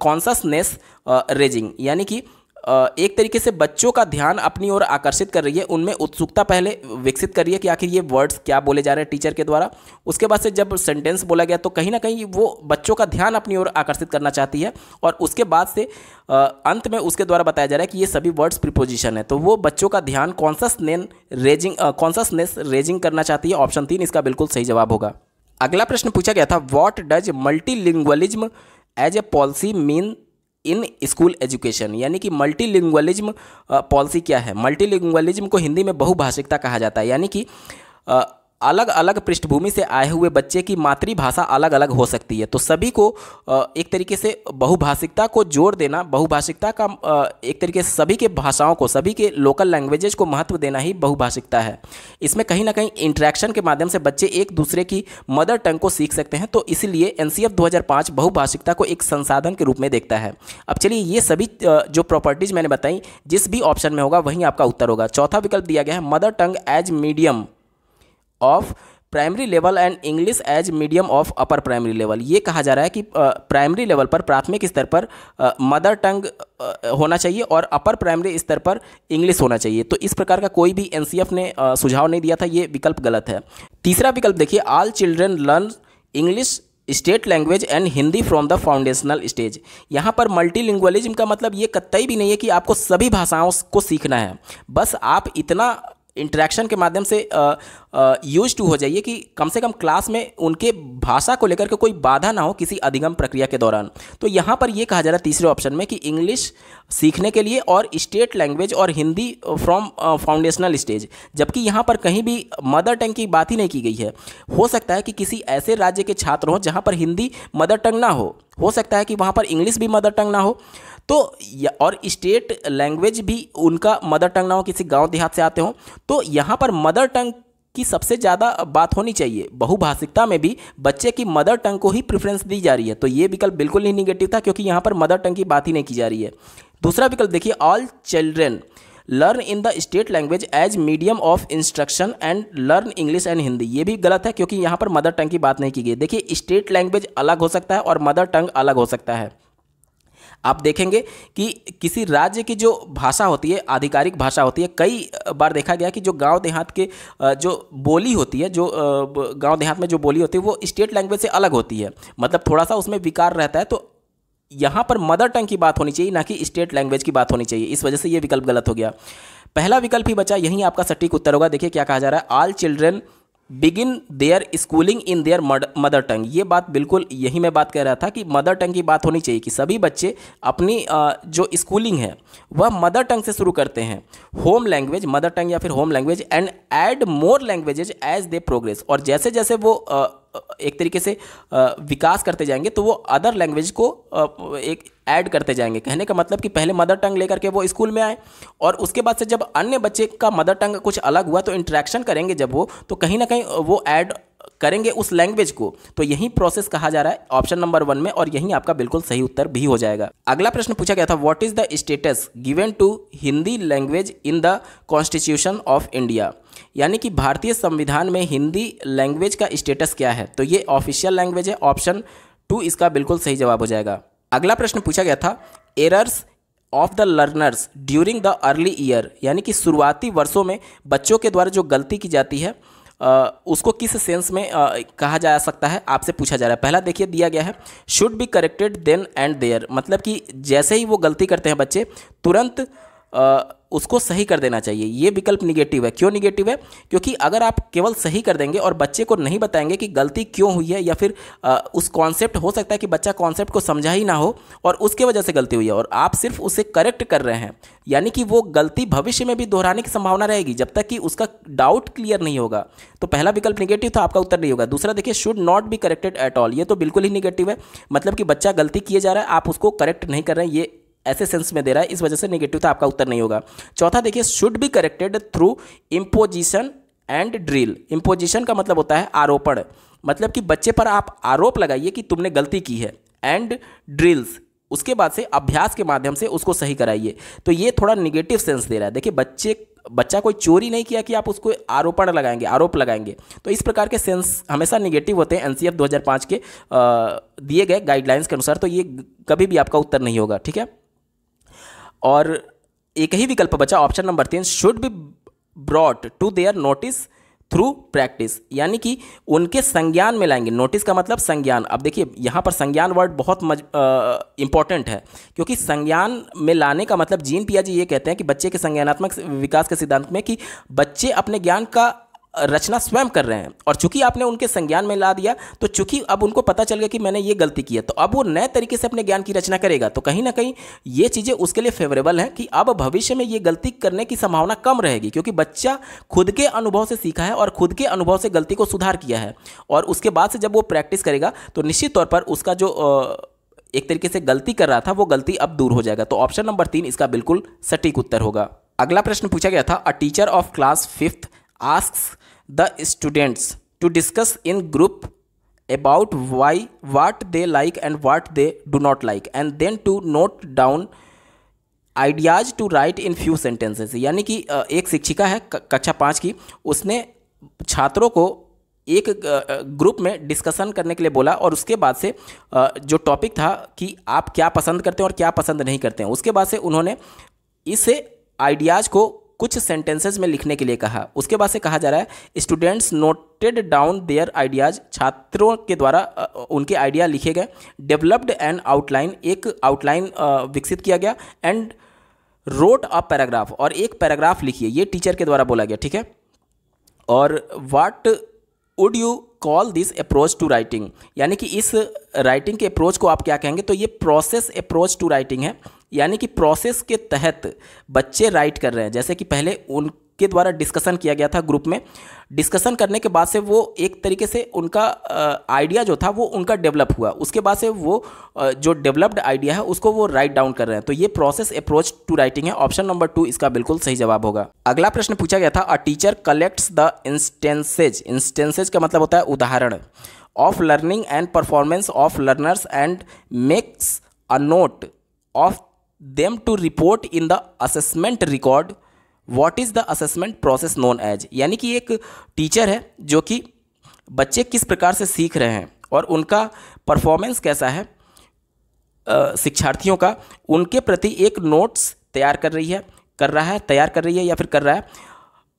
कॉन्सनेस रेजिंग यानी कि एक तरीके से बच्चों का ध्यान अपनी ओर आकर्षित कर रही है, उनमें उत्सुकता पहले विकसित कर रही है कि आखिर ये वर्ड्स क्या बोले जा रहे हैं टीचर के द्वारा। उसके बाद से जब सेंटेंस बोला गया तो कहीं ना कहीं वो बच्चों का ध्यान अपनी ओर आकर्षित करना चाहती है और उसके बाद से अंत में उसके द्वारा बताया जा रहा है कि ये सभी वर्ड्स प्रिपोजिशन है। तो वो बच्चों का ध्यान कॉन्ससनेन रेजिंग कॉन्ससनेस रेजिंग करना चाहती है ऑप्शन तीन, इसका बिल्कुल सही जवाब होगा। अगला प्रश्न पूछा गया था what does multilingualism as a policy mean in school education, यानी कि मल्टीलिंगुअलिज्म पॉलिसी क्या है? मल्टीलिंगुअलिज्म को हिंदी में बहुभाषिकता कहा जाता है, यानी कि अलग अलग पृष्ठभूमि से आए हुए बच्चे की मातृभाषा अलग अलग हो सकती है। तो सभी को एक तरीके से बहुभाषिकता को जोड़ देना, बहुभाषिकता का एक तरीके से सभी के भाषाओं को, सभी के लोकल लैंग्वेजेस को महत्व देना ही बहुभाषिकता है। इसमें कहीं ना कहीं इंट्रैक्शन के माध्यम से बच्चे एक दूसरे की मदर टंग को सीख सकते हैं तो इसीलिए एन सी बहुभाषिकता को एक संसाधन के रूप में देखता है। अब चलिए ये सभी जो प्रॉपर्टीज़ मैंने बताई, जिस भी ऑप्शन में होगा, वहीं आपका उत्तर होगा। चौथा विकल्प दिया गया है mother tongue as medium of primary level and English as medium of upper primary level ये कहा जा रहा है कि प्राइमरी लेवल पर प्राथमिक स्तर पर मदर टंग होना चाहिए और अपर प्राइमरी स्तर पर इंग्लिश होना चाहिए। तो इस प्रकार का कोई भी एनसीएफ ने सुझाव नहीं दिया था, ये विकल्प गलत है। तीसरा विकल्प देखिए all children learn English state language and Hindi from the foundational stage यहाँ पर मल्टीलिंग्वलिज्म का मतलब ये कतई भी नहीं है कि आपको सभी भाषाओं को सीखना है। बस आप इतना इंटरेक्शन के माध्यम से यूज़ टू हो जाइए कि कम से कम क्लास में उनके भाषा को लेकर के कोई बाधा ना हो किसी अधिगम प्रक्रिया के दौरान। तो यहाँ पर ये कहा जा रहा है तीसरे ऑप्शन में कि इंग्लिश सीखने के लिए और स्टेट लैंग्वेज और हिंदी फ्रॉम फाउंडेशनल स्टेज जबकि यहाँ पर कहीं भी मदर टंग की बात ही नहीं की गई है। हो सकता है कि किसी ऐसे राज्य के छात्र हों जहाँ पर हिंदी मदर टंग ना हो। हो सकता है कि वहाँ पर इंग्लिश भी मदर टंग ना हो। तो और स्टेट लैंग्वेज भी उनका मदर टंग ना हो किसी गाँव देहात से आते हों तो यहाँ पर मदर टंग की सबसे ज़्यादा बात होनी चाहिए। बहुभाषिकता में भी बच्चे की मदर टंग को ही प्रेफरेंस दी जा रही है। तो ये विकल्प बिल्कुल ही निगेटिव था, क्योंकि यहाँ पर मदर टंग की बात ही नहीं की जा रही है। दूसरा विकल्प देखिए all children learn in the state language as medium of instruction and learn English and Hindi ये भी गलत है, क्योंकि यहाँ पर मदर टंग की बात नहीं की गई। देखिए स्टेट लैंग्वेज अलग हो सकता है और मदर टंग अलग हो सकता है। आप देखेंगे कि किसी राज्य की जो भाषा होती है, आधिकारिक भाषा होती है, कई बार देखा गया कि जो गाँव देहात के जो बोली होती है, जो गाँव देहात में जो बोली होती है, वो स्टेट लैंग्वेज से अलग होती है। मतलब थोड़ा सा उसमें विकार रहता है तो यहाँ पर मदर टंग की बात होनी चाहिए, ना कि स्टेट लैंग्वेज की बात होनी चाहिए। इस वजह से ये विकल्प गलत हो गया। पहला विकल्प ही बचा, यही आपका सटीक उत्तर होगा। देखिए क्या कहा जा रहा है all children begin their schooling in their mother tongue ये बात बिल्कुल यही मैं बात कह रहा था कि मदर टंग की बात होनी चाहिए कि सभी बच्चे अपनी जो स्कूलिंग है, वह मदर टंग से शुरू करते हैं। होम लैंग्वेज मदर टंग या फिर home language and add more languages as they progress और जैसे जैसे वो एक तरीके से विकास करते जाएँगे तो वो अदर लैंग्वेज को एक ऐड करते जाएँगे। कहने का मतलब कि पहले मदर टंग लेकर के वो स्कूल में आए और उसके बाद से जब अन्य बच्चे का मदर टंग कुछ अलग हुआ तो इंट्रैक्शन करेंगे जब वो तो कहीं ना कहीं वो ऐड करेंगे उस लैंग्वेज को। तो यही प्रोसेस कहा जा रहा है ऑप्शन नंबर वन में और यही आपका बिल्कुल सही उत्तर भी हो जाएगा। अगला प्रश्न पूछा गया था what is the status given to Hindi language in the constitution of India यानी कि भारतीय संविधान में हिंदी लैंग्वेज का स्टेटस क्या है? तो ये ऑफिशियल लैंग्वेज है ऑप्शन टू इसका बिल्कुल सही जवाब हो जाएगा। अगला प्रश्न पूछा गया था errors of the learners during the early year यानी कि शुरुआती वर्षों में बच्चों के द्वारा जो गलती की जाती है उसको किस सेंस में कहा जा सकता है, आपसे पूछा जा रहा है। पहला देखिए, दिया गया है should be corrected then and there मतलब कि जैसे ही वो गलती करते हैं बच्चे, तुरंत उसको सही कर देना चाहिए। ये विकल्प निगेटिव है। क्यों निगेटिव है? क्योंकि अगर आप केवल सही कर देंगे और बच्चे को नहीं बताएँगे कि गलती क्यों हुई है या फिर आ, उस कॉन्सेप्ट हो सकता है कि बच्चा कॉन्सेप्ट को समझा ही ना हो और उसके वजह से गलती हुई है और आप सिर्फ़ उसे करेक्ट कर रहे हैं। यानी कि वो गलती भविष्य में भी दोहराने की संभावना रहेगी जब तक कि उसका डाउट क्लियर नहीं होगा। तो पहला विकल्प निगेटिव था आपका उत्तर नहीं होगा। दूसरा देखिए should not be corrected at all ये तो बिल्कुल ही निगेटिव है। मतलब कि बच्चा गलती किए जा रहा है आप उसको करेक्ट नहीं कर रहे हैं। ये ऐसे सेंस में दे रहा है, इस वजह से नेगेटिव था, आपका उत्तर नहीं होगा। चौथा, देखिए should be corrected through imposition and drill imposition का मतलब होता है आरोपण। मतलब कि बच्चे पर आप आरोप लगाइए कि तुमने गलती की है एंड ड्रिल्स उसके बाद से अभ्यास के माध्यम से उसको सही कराइए। तो ये थोड़ा निगेटिव सेंस दे रहा है। देखिए, बच्चे, बच्चा कोई चोरी नहीं किया कि आप उसको आरोपण लगाएँगे, आरोप लगाएँगे। तो इस प्रकार के सेंस हमेशा निगेटिव होते हैं एनसीएफ 2005 के दिए गए गाइडलाइंस के अनुसार। तो ये कभी भी आपका उत्तर नहीं होगा, ठीक है? और एक ही विकल्प बचा ऑप्शन नंबर तीन should be brought to their notice through practice यानी कि उनके संज्ञान में लाएँगे। नोटिस का मतलब संज्ञान। अब देखिए, यहाँ पर संज्ञान वर्ड बहुत इंपॉर्टेंट है। क्योंकि संज्ञान में लाने का मतलब जीन पिया जी ये कहते हैं कि बच्चे के संज्ञानात्मक विकास के सिद्धांत में कि बच्चे अपने ज्ञान का रचना स्वयं कर रहे हैं। और चूँकि आपने उनके संज्ञान में ला दिया तो चूँकि अब उनको पता चल गया कि मैंने ये गलती की है तो अब वो नए तरीके से अपने ज्ञान की रचना करेगा। तो कहीं ना कहीं ये चीज़ें उसके लिए फेवरेबल हैं कि अब भविष्य में ये गलती करने की संभावना कम रहेगी, क्योंकि बच्चा खुद के अनुभव से सीखा है और खुद के अनुभव से गलती को सुधार किया है। और उसके बाद से जब वो प्रैक्टिस करेगा तो निश्चित तौर पर उसका जो एक तरीके से गलती कर रहा था, वो गलती अब दूर हो जाएगा। तो ऑप्शन नंबर तीन, इसका बिल्कुल सटीक उत्तर होगा। अगला प्रश्न पूछा गया था a teacher of class fifth ask the students to discuss in group about why, what they like and what they do not like, and then to note down ideas to write in few sentences यानी कि एक शिक्षिका है कक्षा पाँच की, उसने छात्रों को एक ग्रुप में डिस्कशन करने के लिए बोला और उसके बाद से जो टॉपिक था कि आप क्या पसंद करते हैं और क्या पसंद नहीं करते हैं, उसके बाद से उन्होंने इस आइडियाज़ को कुछ सेंटेंसेस में लिखने के लिए कहा। उसके बाद से कहा जा रहा है students noted down their ideas छात्रों के द्वारा उनके आइडिया लिखे गए। डेवलप्ड एंड आउटलाइन एक आउटलाइन विकसित किया गया एंड रोट अ पैराग्राफ और एक पैराग्राफ लिखिए। ये टीचर के द्वारा बोला गया, ठीक है? और what would you call this approach to writing यानी कि इस राइटिंग के अप्रोच को आप क्या कहेंगे? तो ये प्रोसेस अप्रोच टू राइटिंग है। यानी कि प्रोसेस के तहत बच्चे राइट कर रहे हैं। जैसे कि पहले उनके द्वारा डिस्कशन किया गया था ग्रुप में। डिस्कशन करने के बाद से वो एक तरीके से उनका आइडिया जो था, वो उनका डेवलप हुआ। उसके बाद से वो जो डेवलप्ड आइडिया है, उसको वो राइट डाउन कर रहे हैं। तो ये प्रोसेस अप्रोच टू राइटिंग है। ऑप्शन नंबर टू इसका बिल्कुल सही जवाब होगा। अगला प्रश्न पूछा गया था। A teacher collects the instances instances का मतलब होता है उदाहरण। Of learning and performance of learners and makes a note of them to report in the assessment record what is the assessment process known as यानी कि एक teacher है जो कि बच्चे किस प्रकार से सीख रहे हैं और उनका परफॉर्मेंस कैसा है शिक्षार्थियों का, उनके प्रति एक नोट्स तैयार कर रही है, कर रहा है, तैयार कर रही है या फिर कर रहा है।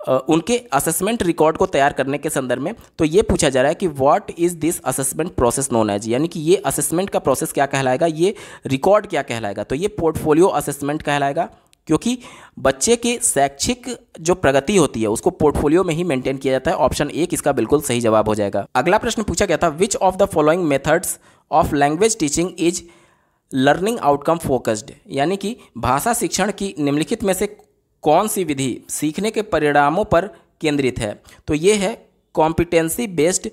उनके असेसमेंट रिकॉर्ड को तैयार करने के संदर्भ में तो ये पूछा जा रहा है कि what is this assessment process known as यानी कि ये असेसमेंट का प्रोसेस क्या कहलाएगा? ये रिकॉर्ड क्या कहलाएगा? तो ये पोर्टफोलियो असेसमेंट कहलाएगा, क्योंकि बच्चे के शैक्षिक जो प्रगति होती है, उसको पोर्टफोलियो में ही मेंटेन किया जाता है। ऑप्शन एक, इसका बिल्कुल सही जवाब हो जाएगा। अगला प्रश्न पूछा गया था which of the following methods of language teaching is learning outcome focused यानी कि भाषा शिक्षण की निम्नलिखित में से कौन सी विधि सीखने के परिणामों पर केंद्रित है? तो ये है कॉम्पिटेंसी बेस्ड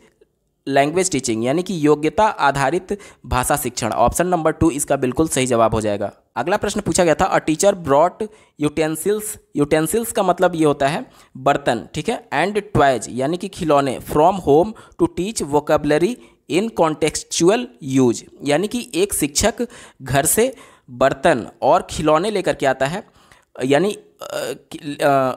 लैंग्वेज टीचिंग यानी कि योग्यता आधारित भाषा शिक्षण। ऑप्शन नंबर टू इसका बिल्कुल सही जवाब हो जाएगा। अगला प्रश्न पूछा गया था a teacher brought utensils utensils का मतलब ये होता है बर्तन, ठीक है? एंड ट्वाइज यानी कि खिलौने from home to teach vocabulary in contextual use यानी कि एक शिक्षक घर से बर्तन और खिलौने लेकर के आता है। यानी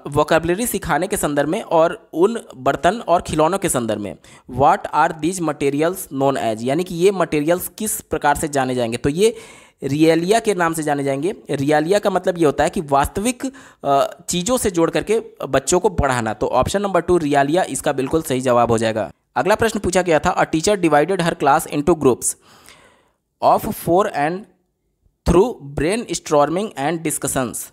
वोकेबलरी सिखाने के संदर्भ में और उन बर्तन और खिलौनों के संदर्भ में। What are these materials known as यानी कि ये मटेरियल्स किस प्रकार से जाने जाएँगे? तो ये रियलिया के नाम से जाने जाएँगे। रियलिया का मतलब ये होता है कि वास्तविक चीज़ों से जोड़ करके बच्चों को पढ़ाना। तो ऑप्शन नंबर टू रियालिया, इसका बिल्कुल सही जवाब हो जाएगा। अगला प्रश्न पूछा गया था a teacher divided her class into groups of four and through brain storming and discussions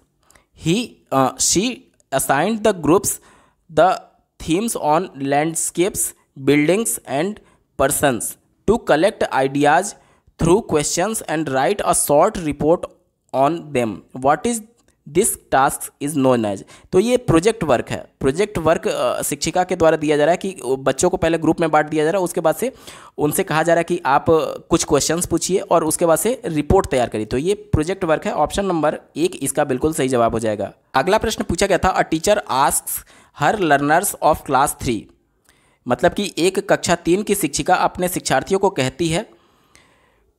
He, uh, she assigned the groups the themes on landscapes, buildings, and persons to collect ideas through questions and write a short report on them. What is this task is known as तो ये project work है। Project work शिक्षिका के द्वारा दिया जा रहा है कि बच्चों को पहले ग्रुप में बांट दिया जा रहा है। उसके बाद से उनसे कहा जा रहा है कि आप कुछ क्वेश्चंस पूछिए और उसके बाद से रिपोर्ट तैयार करिए। तो ये प्रोजेक्ट वर्क है। ऑप्शन नंबर एक, इसका बिल्कुल सही जवाब हो जाएगा। अगला प्रश्न पूछा गया था। A teacher ask her learners of class three मतलब कि एक कक्षा तीन की शिक्षिका अपने शिक्षार्थियों को कहती है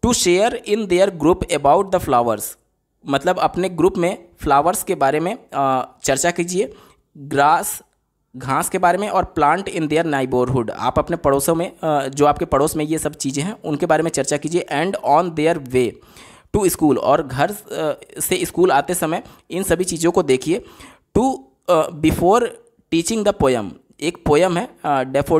to share in their group about the flowers मतलब अपने ग्रुप में फ्लावर्स के बारे में चर्चा कीजिए। ग्रास, घास के बारे में और प्लांट इन देयर नाइबोरहुड। आप अपने पड़ोसों में जो आपके पड़ोस में ये सब चीज़ें हैं, उनके बारे में चर्चा कीजिए and on their way to school और घर से स्कूल आते समय इन सभी चीज़ों को देखिए। To before teaching the poem एक पोयम है डेफो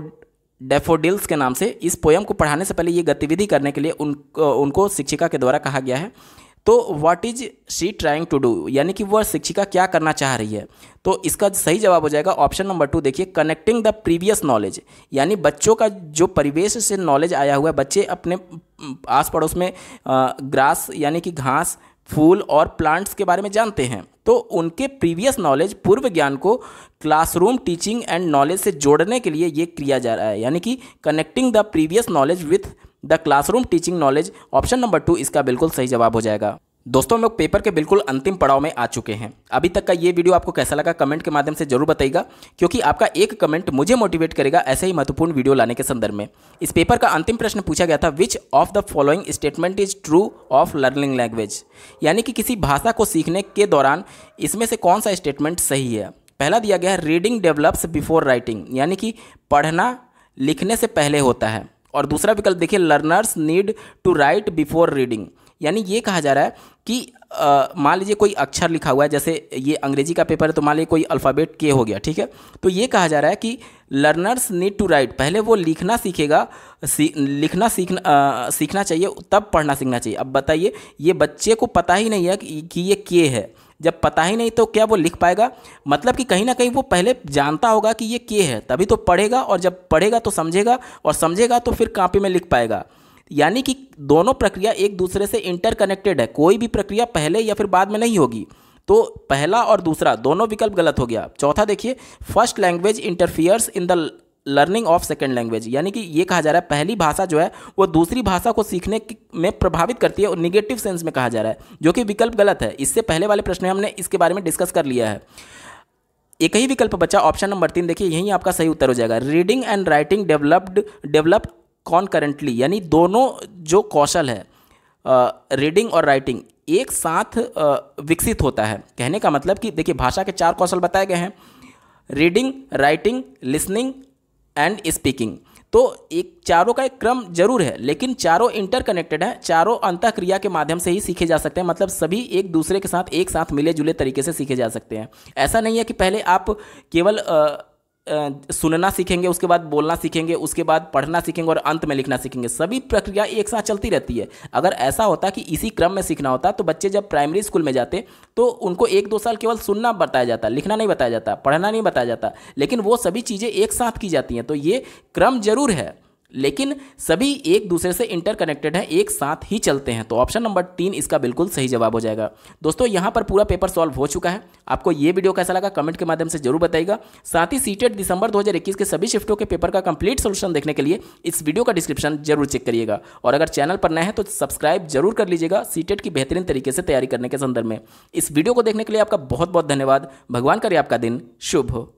डेफोडिल्स के नाम से। इस पोयम को पढ़ाने से पहले ये गतिविधि करने के लिए उन उनको शिक्षिका के द्वारा कहा गया है। तो what is she trying to do यानी कि वह शिक्षिका क्या करना चाह रही है? तो इसका सही जवाब हो जाएगा ऑप्शन नंबर टू देखिए कनेक्टिंग द प्रीवियस नॉलेज यानी बच्चों का जो परिवेश से नॉलेज आया हुआ है, बच्चे अपने आस पड़ोस में ग्रास यानी कि घास, फूल और प्लांट्स के बारे में जानते हैं। तो उनके प्रीवियस नॉलेज पूर्व ज्ञान को क्लासरूम टीचिंग एंड नॉलेज से जोड़ने के लिए ये किया जा रहा है। यानी कि connecting the previous knowledge with the classroom teaching knowledge option number two इसका बिल्कुल सही जवाब हो जाएगा। दोस्तों, हम लोग पेपर के बिल्कुल अंतिम पड़ाव में आ चुके हैं। अभी तक का ये वीडियो आपको कैसा लगा कमेंट के माध्यम से ज़रूर बताइएगा, क्योंकि आपका एक कमेंट मुझे मोटिवेट करेगा ऐसे ही महत्वपूर्ण वीडियो लाने के संदर्भ में। इस पेपर का अंतिम प्रश्न पूछा गया था which of the following statement is true of learning language यानी कि किसी भाषा को सीखने के दौरान इसमें से कौन सा स्टेटमेंट सही है? पहला दिया गया है रीडिंग डेवलप्स बिफोर राइटिंग यानी कि पढ़ना लिखने से पहले होता है। और दूसरा विकल्प देखिए learners need to write before reading यानी ये कहा जा रहा है कि मान लीजिए कोई अक्षर लिखा हुआ है जैसे ये अंग्रेज़ी का पेपर है तो मान लीजिए कोई अल्फ़ाबेट के हो गया ठीक है? तो ये कहा जा रहा है कि लर्नर्स नीड टू राइट पहले वो लिखना सीखेगा सी, लिखना सीखना सीखना चाहिए तब पढ़ना सीखना चाहिए। अब बताइए ये बच्चे को पता ही नहीं है कि, कि ये के है। जब पता ही नहीं तो क्या वो लिख पाएगा? मतलब कि कहीं ना कहीं वो पहले जानता होगा कि ये के है, तभी तो पढ़ेगा और जब पढ़ेगा तो समझेगा और समझेगा तो फिर कापी में लिख पाएगा। यानी कि दोनों प्रक्रिया एक दूसरे से इंटरकनेक्टेड है, कोई भी प्रक्रिया पहले या फिर बाद में नहीं होगी। तो पहला और दूसरा दोनों विकल्प गलत हो गया। चौथा देखिए first language interferes in the learning of second language यानी कि ये कहा जा रहा है, पहली भाषा जो है, वो दूसरी भाषा को सीखने में प्रभावित करती है और निगेटिव सेंस में कहा जा रहा है, जो कि विकल्प गलत है। इससे पहले वाले प्रश्न हमने इसके बारे में डिस्कस कर लिया है। एक ही विकल्प बचा ऑप्शन नंबर तीन, देखिए, यही आपका सही उत्तर हो जाएगा। Reading and writing developed develop concurrently यानी दोनों जो कौशल है रीडिंग और राइटिंग एक साथ विकसित होता है। कहने का मतलब कि, देखिए, भाषा के चार कौशल बताए गए हैं। Reading writing listening and speaking तो एक चारों का एक क्रम ज़रूर है लेकिन चारों इंटरकनेक्टेड हैं चारों अंत क्रिया के माध्यम से ही सीखे जा सकते हैं मतलब सभी एक दूसरे के साथ एक साथ मिले जुले तरीके से सीखे जा सकते हैं। ऐसा नहीं है कि पहले आप केवल आ, सुनना सीखेंगे, उसके बाद बोलना सीखेंगे, उसके बाद पढ़ना सीखेंगे और अंत में लिखना सीखेंगे। सभी प्रक्रिया एक साथ चलती रहती है। अगर ऐसा होता कि इसी क्रम में सीखना होता तो बच्चे जब प्राइमरी स्कूल में जाते तो उनको एक दो साल केवल सुनना बताया जाता, लिखना नहीं बताया जाता, पढ़ना नहीं बताया जाता, लेकिन वो सभी चीज़ें एक साथ की जाती हैं। तो ये क्रम ज़रूर है। लेकिन सभी एक दूसरे से इंटरकनेक्टेड है, एक साथ ही चलते हैं। तो ऑप्शन नंबर तीन इसका बिल्कुल सही जवाब हो जाएगा। दोस्तों, यहाँ पर पूरा पेपर सॉल्व हो चुका है। आपको ये वीडियो कैसा लगा कमेंट के माध्यम से ज़रूर बताइएगा। साथ ही सीटेड दिसंबर 2021 के सभी शिफ्टों के पेपर का कंप्लीट सोल्यूशन देखने के लिए इस वीडियो का डिस्क्रिप्शन ज़रूर चेक करिएगा। और अगर चैनल पर नए हैं तो सब्सक्राइब ज़रूर कर लीजिएगा सीटेड की बेहतरीन तरीके से तैयारी करने के संदर्भ में। इस वीडियो को देखने के लिए आपका बहुत बहुत धन्यवाद। भगवान करे आपका दिन शुभ हो।